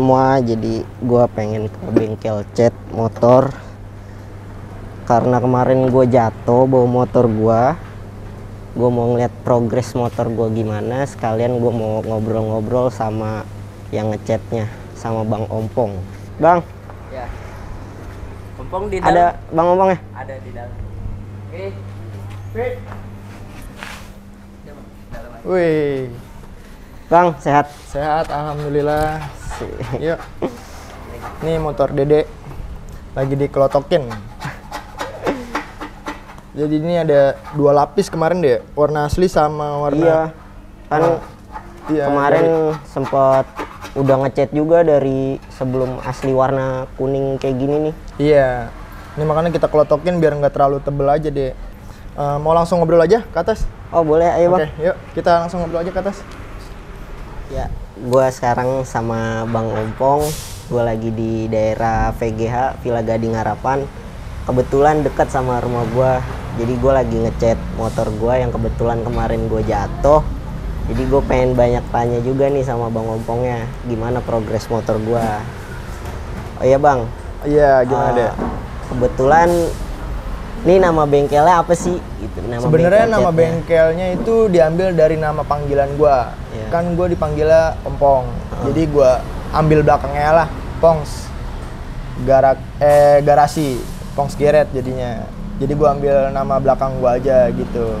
semua, jadi gua pengen ke bengkel cat motor karena kemarin gue jatuh bawa motor gua. Gue mau ngeliat progres motor gua gimana, sekalian gue mau ngobrol-ngobrol sama yang ngecatnya, sama Bang Ompong. Bang, Ya. Kompong di dalam. ada Bang Ompong ya? Ada di dalam. Oke. Aja. Wih, Bang, sehat? sehat alhamdulillah. Yuk. Ini motor Dede lagi dikelotokin. Jadi ini ada dua lapis kemarin deh, warna asli sama warna Iya. Kan Iya, kemarin sempet udah ngecat juga dari sebelum asli warna kuning kayak gini nih. Iya. Ini makanya kita kelotokin biar nggak terlalu tebel aja deh. Eh, mau langsung ngobrol aja ke atas? Oh boleh, ayo Oke, bang. yuk kita langsung ngobrol aja ke atas. Ya, gua sekarang sama Bang Ompong. Gua lagi di daerah VGH Villa Gading Harapan. Kebetulan dekat sama rumah gua. Jadi gua lagi ngecat motor gua yang kebetulan kemarin gua jatuh. Jadi gue pengen banyak tanya juga nih sama Bang Ompongnya, gimana progres motor gua. Oh iya Bang, Iya, gimana Ah, deh? Kebetulan ini nama bengkelnya apa sih? Gitu, nama Sebenarnya bengkel nama bengkelnya itu diambil dari nama panggilan gua. Iya. Kan gua dipanggilnya Ompong. Jadi gua ambil belakangnya lah, Pongs. Garak eh garasi, Pongs Geret jadinya. Jadi gua ambil nama belakang gua aja gitu.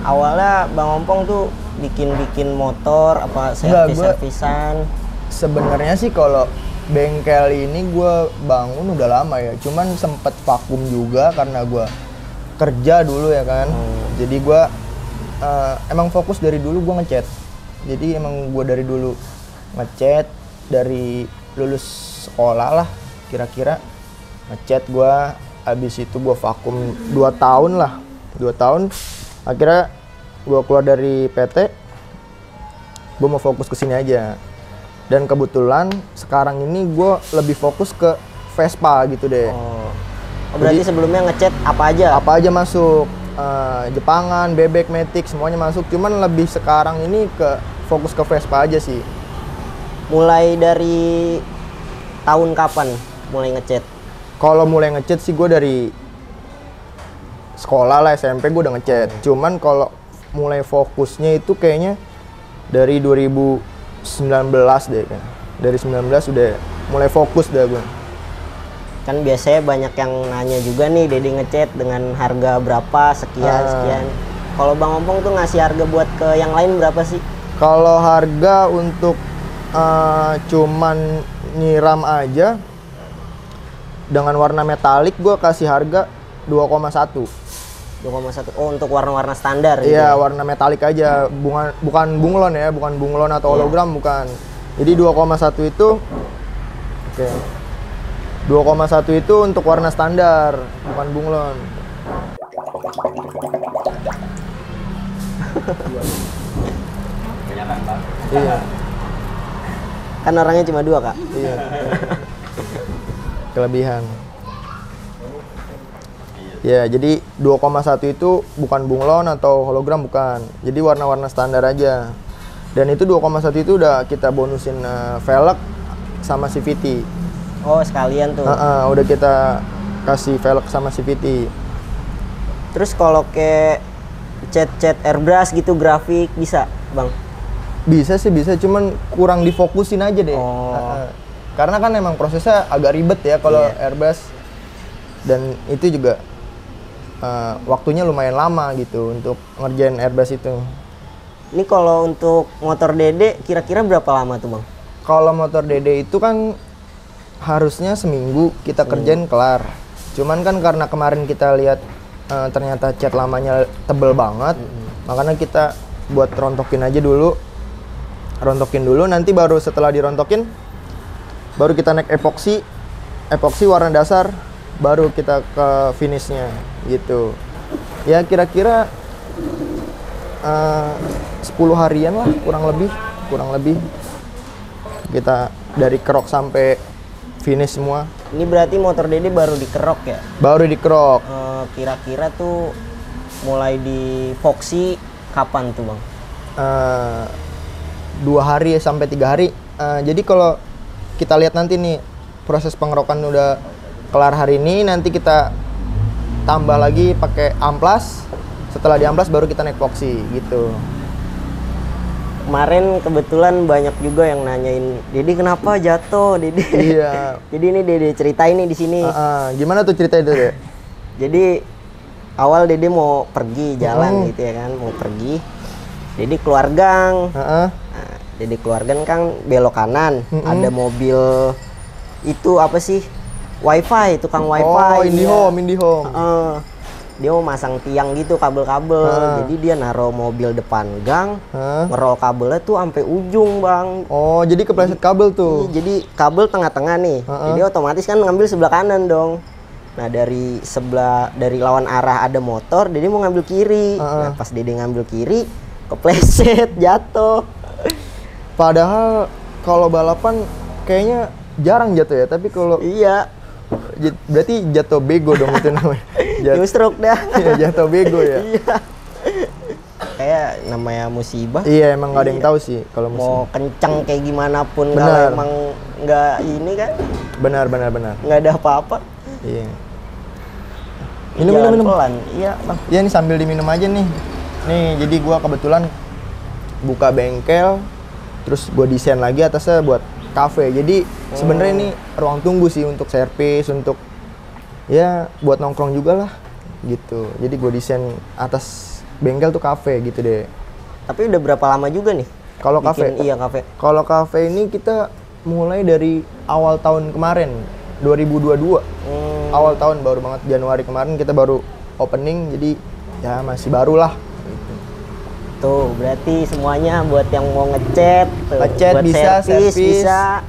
Awalnya Bang Ompong tuh bikin-bikin motor apa Enggak, gua- servis-servisan. Sebenarnya sih kalau bengkel ini gua bangun udah lama ya. Cuman sempet vakum juga karena gua kerja dulu ya kan. Jadi gua eh, emang fokus dari dulu gua ngecat. Jadi emang gua dari dulu ngecat dari lulus sekolah lah kira-kira ngecat gua habis itu gua vakum 2 tahun lah. 2 tahun akhirnya gua keluar dari PT gue mau fokus ke sini aja dan kebetulan sekarang ini gue lebih fokus ke Vespa gitu deh Oh. Oh, berarti sebelumnya ngecat apa aja? apa aja masuk Eh, Jepangan, bebek, metik semuanya masuk cuman lebih sekarang ini ke fokus ke Vespa aja sih Mulai dari tahun kapan mulai ngecat? kalau mulai ngecat sih gue dari sekolah lah SMP gue udah ngecat cuman kalau mulai fokusnya itu kayaknya dari 2019 deh kan dari 19 udah mulai fokus dah gue Kan biasanya banyak yang nanya juga nih Dede ngecat dengan harga berapa sekian Ah. sekian. Kalau Bang Ompong tuh ngasih harga buat ke yang lain berapa sih? Kalau harga untuk eh, cuman nyiram aja dengan warna metalik gue kasih harga 2,1. 2,1. Oh, untuk warna-warna standar gitu Iya, ya? warna metalik aja, bukan bukan bunglon ya, bukan bunglon atau Iya. hologram bukan. Jadi 2,1 itu Oke. 2,1 itu untuk warna standar, bukan bunglon. Iya. Kan orangnya cuma dua, Kak. Iya. Kelebihan. Ya, jadi 2,1 itu bukan bunglon atau hologram bukan. Jadi warna-warna standar aja. Dan itu 2,1 itu udah kita bonusin eh, velg sama CVT. Oh, sekalian tuh. Heeh, udah kita kasih velg sama CVT. Terus kalau kayak cat-cat airbrush gitu grafik bisa, Bang? Bisa sih bisa, cuman kurang difokusin aja deh. Oh. Heeh. Karena kan emang prosesnya agak ribet ya kalau Iya. airbrush. Dan itu juga eh, waktunya lumayan lama gitu untuk ngerjain airbrush itu. Ini kalau untuk motor Dede kira-kira berapa lama tuh, Bang? Kalau motor Dede itu kan harusnya seminggu kita kerjain kelar. Cuman kan karena kemarin kita lihat eh, ternyata cat lamanya tebel banget, makanya kita buat rontokin aja dulu. Rontokin dulu, nanti baru setelah dirontokin, baru kita naik epoksi, epoksi warna dasar, baru kita ke finishnya gitu. Ya kira-kira eh, 10 harian lah kurang lebih, kurang lebih kita dari kerok sampai finish semua Ini berarti motor Dede baru dikerok ya? baru dikerok Eh, kira-kira tuh mulai di Foxy kapan tuh, Bang? eh, dua hari sampai tiga hari Eh, jadi kalau kita lihat nanti nih proses pengerokan udah kelar hari ini nanti kita tambah lagi pakai amplas setelah di amplas baru kita naik epoxy gitu Kemarin kebetulan banyak juga yang nanyain, Dedi kenapa jatuh, Dedi? iya Jadi ini Dede ceritain nih di sini. Ah, ah. gimana tuh cerita itu deh Jadi awal Dede mau pergi jalan Hmm. gitu ya kan, mau pergi. Dedi keluar gang. Nah, Dedi keluar gang kan belok kanan, Mm-mm. ada mobil itu apa sih? Wifi, tukang wifi. oh iya. IndiHome IndiHome Heeh. dia mau masang tiang gitu kabel-kabel. Ah. Jadi dia naruh mobil depan gang, Hah? ngerol kabelnya tuh sampai ujung, Bang. oh jadi kepleset kabel tuh Iya, Jadi kabel tengah-tengah nih. Heeh. Jadi otomatis kan ngambil sebelah kanan dong. Nah dari sebelah dari lawan arah ada motor, Dede mau ngambil kiri. Heeh. Nah pas Dede ngambil kiri, kepleset jatuh. padahal kalau balapan kayaknya jarang jatuh ya tapi kalau iya, berarti jatuh bego dong itu namanya Jat- nyusruk dah. Iya, jatuh bego ya iya. Kayak namanya musibah. iya emang nggak ada yang Iya. tahu sih kalau Mau kencang kayak gimana pun kalau emang nggak ini kan benar benar benar nggak ada apa-apa. iya minum minum Jalan minum pelan. Iya, Bang. Iya nih sambil diminum aja nih. Nih jadi gua kebetulan buka bengkel, terus gua desain lagi atasnya buat cafe. Jadi sebenarnya ini ruang tunggu sih untuk servis, untuk ya buat nongkrong juga lah gitu. Jadi gua desain atas bengkel tuh cafe gitu deh. Tapi udah berapa lama juga nih? Kalau cafe, Iya, kafe. kalau cafe ini kita mulai dari awal tahun kemarin 2022. Hmm. Awal tahun baru banget Januari kemarin kita baru opening jadi ya masih baru lah. Tuh, berarti semuanya buat yang mau ngechat, Ngechat buat bisa, servis, bisa,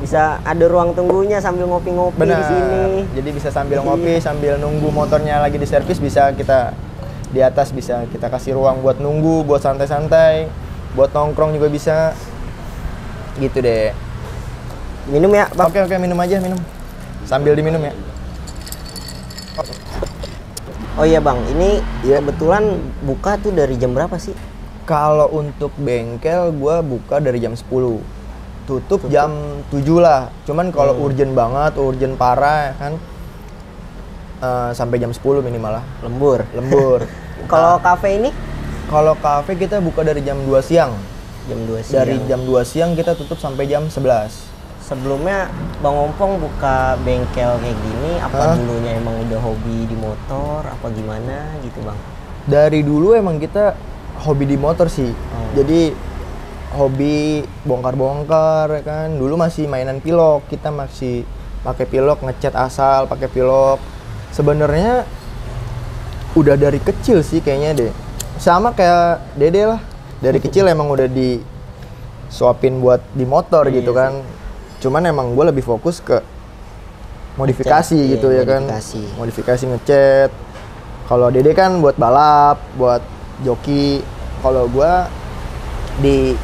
bisa ada ruang tunggunya sambil ngopi-ngopi di sini. Jadi bisa sambil Iya. ngopi, sambil nunggu motornya lagi di servis bisa kita di atas bisa kita kasih ruang buat nunggu, buat santai-santai, buat nongkrong juga bisa. Gitu deh. Minum ya, Bang. Oke oke minum aja minum. Sambil diminum ya. Oh iya, Bang. Ini Iya. kebetulan buka tuh dari jam berapa sih? Kalau untuk bengkel gua buka dari jam 10. Tutup, jam 7 lah. Cuman kalau Hmm. urgent banget, urgent parah kan eh, sampai jam 10 minimal lah. Lembur. Lembur. Kalau kafe ini Kalau kafe kita buka dari jam 2 siang. jam 2 siang. Dari jam 2 siang kita tutup sampai jam 11. Sebelumnya Bang Ompong buka bengkel kayak gini, apa dulunya emang udah hobi di motor, apa gimana gitu, Bang? Dari dulu emang kita hobi di motor sih. Oh. Jadi hobi bongkar-bongkar ya kan. Dulu masih mainan pilok, kita masih pakai pilok ngecat asal, pakai pilok. Sebenarnya udah dari kecil sih kayaknya deh. Sama kayak Dede lah. Dari kecil emang udah di suapin buat di motor Iya gitu sih. Cuman emang gue lebih fokus ke modifikasi Ngecat, gitu iya, ya kan. modifikasi. Modifikasi ngecat. Kalau Dede kan buat balap, buat joki. Kalau gua di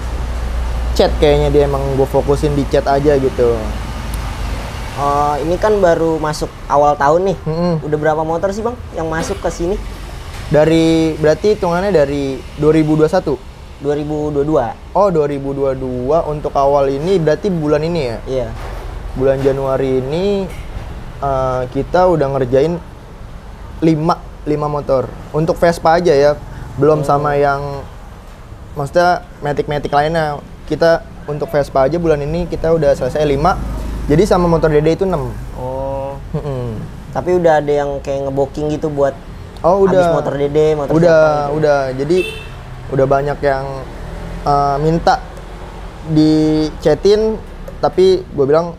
chat kayaknya dia emang gue fokusin di chat aja gitu. Oh, ini kan baru masuk awal tahun nih. Mm-mm. Udah berapa motor sih, Bang, yang masuk ke sini? Dari berarti hitungannya dari 2021. 2022. Oh 2022 untuk awal ini berarti bulan ini ya. Iya. Bulan Januari ini eh, kita udah ngerjain 5 5 motor. Untuk Vespa aja ya. Belum sama yang maksudnya metik-metik lainnya. Kita untuk Vespa aja bulan ini kita udah selesai 5. Jadi sama motor Dede itu 6. Oh. Mm-mm. Tapi udah ada yang kayak ngeboking gitu buat Oh habis udah. motor Dede, motor udah siapa udah jadi udah banyak yang uh, minta di chatin tapi gue bilang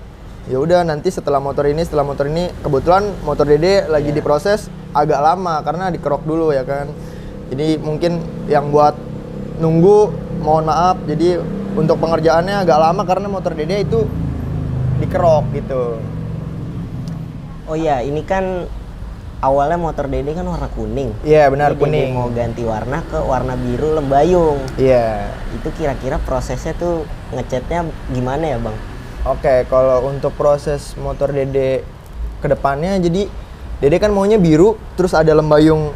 ya udah nanti setelah motor ini setelah motor ini kebetulan motor Dede lagi Iya. diproses agak lama karena dikerok dulu ya kan? Jadi mungkin yang buat nunggu mohon maaf. Jadi untuk pengerjaannya agak lama karena motor Dede itu dikerok gitu. Oh iya, ini kan awalnya motor Dede kan warna kuning. iya benar Ini Dede kuning mau ganti warna ke warna biru lembayung. iya Itu kira-kira prosesnya tuh ngecatnya gimana ya, Bang? Oke, kalau untuk proses motor Dede ke depannya jadi Dede kan maunya biru terus ada lembayung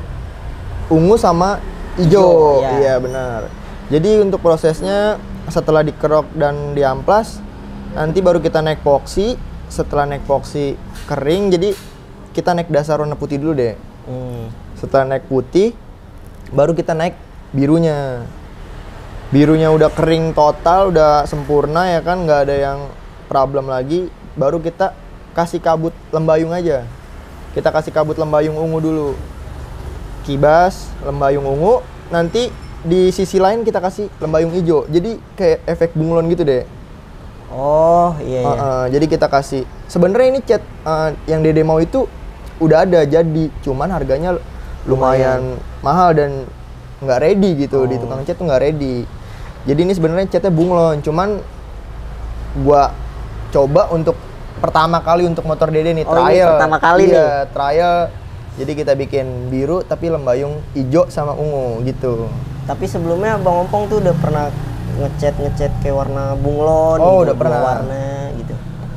ungu sama hijau. Ya. Iya, benar. Jadi untuk prosesnya setelah dikerok dan diamplas nanti baru kita naik epoxy setelah naik epoxy kering jadi kita naik dasar warna putih dulu deh. Hmm. setelah naik putih baru kita naik birunya. Birunya udah kering total udah sempurna ya kan nggak ada yang problem lagi. Baru kita kasih kabut lembayung aja. Kita kasih kabut lembayung ungu dulu. Kibas lembayung ungu. Nanti di sisi lain kita kasih lembayung hijau. Jadi kayak efek bunglon gitu deh. Oh, iya iya. Uh-uh, jadi kita kasih. Sebenarnya ini cat uh, yang Dede mau itu udah ada jadi, cuman harganya lumayan, mahal dan nggak ready gitu di Oh. tukang cat tuh nggak ready. Jadi ini sebenarnya catnya bunglon, cuman gua coba untuk pertama kali untuk motor Dede nih Oh, trial. pertama kali iya, nih? trial. Jadi kita bikin biru tapi lembayung hijau sama ungu gitu. Tapi sebelumnya Bang Ompong tuh udah pernah ngecat ngecat kayak warna bunglon Oh, gitu, udah pernah. warna.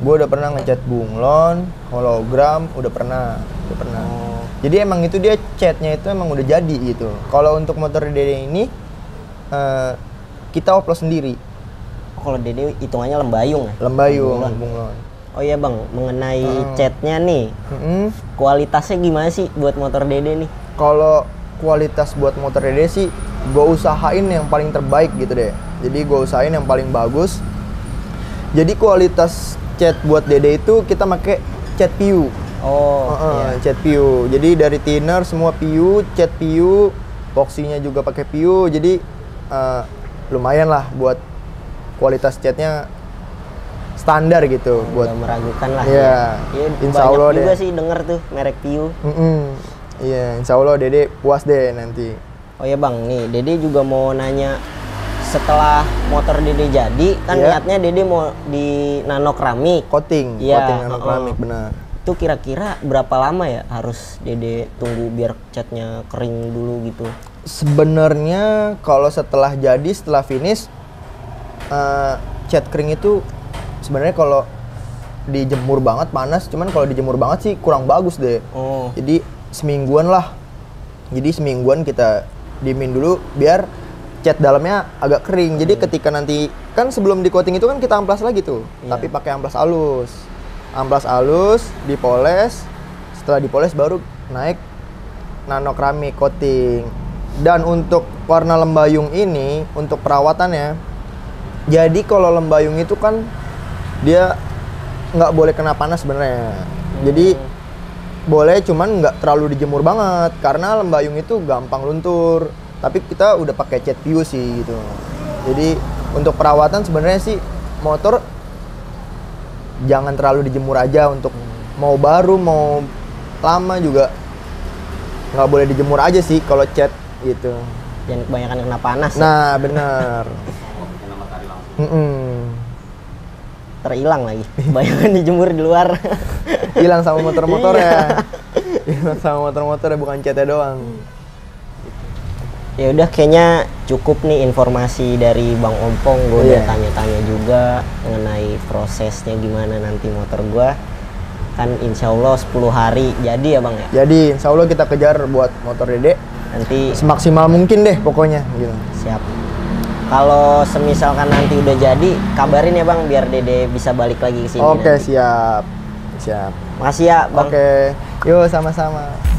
Gue udah pernah ngecat bunglon, hologram, udah pernah, udah pernah. Oh. Jadi emang itu dia catnya itu emang udah jadi gitu. Kalau untuk motor Dede ini eh, kita oplos sendiri, Oh, kalau Dede hitungannya lembayung ya? lembayung, Bunglon. bunglon. Oh iya Bang, mengenai Hmm. catnya nih, Mm-mm. kualitasnya gimana sih buat motor Dede nih? Kalau kualitas buat motor Dede sih, gue usahain yang paling terbaik gitu deh. Jadi gue usahain yang paling bagus. Jadi kualitas cat buat Dede itu kita pakai cat PU. Oh, Heeh, iya. cat PU. Jadi dari thinner semua PU, cat PU, boxinya juga pakai PU. Jadi eh, lumayan lah buat kualitas catnya standar gitu buat. Nggak meragukan lah. Iya, ya. insya banyak Allah juga deh. sih denger tuh merek Piu. Iya, insya Allah Dede puas deh nanti. Oh ya Bang, nih Dede juga mau nanya setelah motor Dede jadi kan Iya. niatnya Dede mau di nano keramik. Coating, Iya, coating nano keramik benar. Itu kira-kira berapa lama ya harus Dede tunggu biar catnya kering dulu gitu? Sebenarnya kalau setelah jadi, setelah finish, eh, cat kering itu sebenarnya kalau dijemur banget panas, cuman kalau dijemur banget sih kurang bagus deh. Oh, Jadi semingguan lah. Jadi semingguan kita diemin dulu biar cat dalamnya agak kering. Jadi ketika nanti kan sebelum di coating itu kan kita amplas lagi tuh, Iya. tapi pakai amplas halus. Amplas halus, dipoles. Setelah dipoles baru naik nano keramik coating. Dan untuk warna lembayung ini untuk perawatannya jadi kalau lembayung itu kan dia nggak boleh kena panas sebenarnya. Jadi boleh cuman nggak terlalu dijemur banget karena lembayung itu gampang luntur. Tapi kita udah pakai cat sih gitu. Jadi untuk perawatan sebenarnya sih motor jangan terlalu dijemur aja untuk mau baru mau lama juga nggak boleh dijemur aja sih kalau cat gitu. jangan kebanyakan kena panas. ya. Nah bener. Mm-mm. terhilang lagi. Kebanyakan dijemur di luar. hilang sama motor-motor Iya. ya hilang sama motor-motor ya bukan catnya doang ya udah kayaknya cukup nih informasi dari Bang Ompong. Gue udah Iya. tanya-tanya juga mengenai prosesnya gimana nanti motor gua. Kan insya Allah 10 hari jadi ya Bang ya? Jadi insya Allah kita kejar buat motor dede. Nanti semaksimal mungkin deh pokoknya gitu. Siap. Kalau semisalkan nanti udah jadi kabarin ya Bang biar Dede bisa balik lagi ke sini oke nanti. siap. Siap. Makasih ya Bang. Oke. Yuk sama-sama